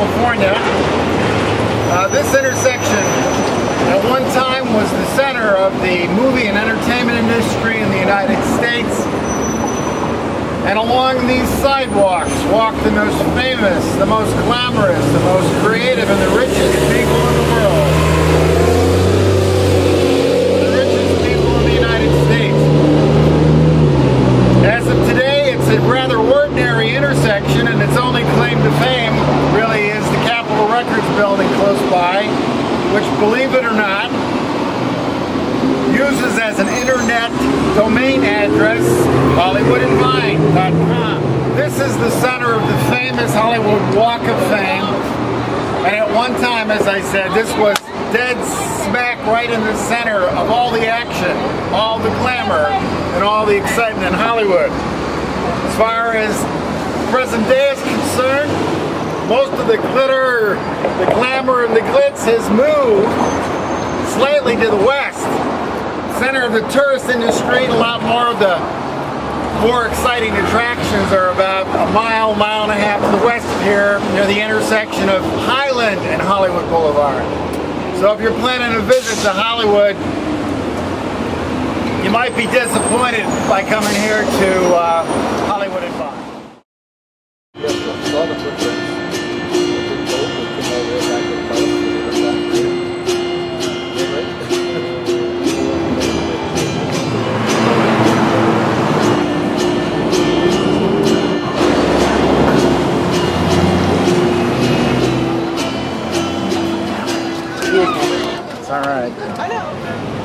California. Uh, this intersection at one time was the center of the movie and entertainment industry in the United States. And along these sidewalks walk the most famous, the most glamorous, the most creative, and the richest people in the world. The richest people in the United States. As of today, it's a rather ordinary intersection and its only claim to fame Records building close by, which, believe it or not, uses as an internet domain address HollywoodandVine.com. This is the center of the famous Hollywood Walk of Fame. And at one time, as I said, this was dead smack right in the center of all the action, all the glamour, and all the excitement in Hollywood. As far as present day is concerned, most of the glitter, the glamour, and the glitz has moved slightly to the west center of the tourist industry a lot more of the more exciting attractions are about a mile, mile and a half to the west of here near the intersection of Highland and Hollywood Boulevard. So if you're planning a visit to Hollywood, you might be disappointed by coming here to uh, It's all right. I know.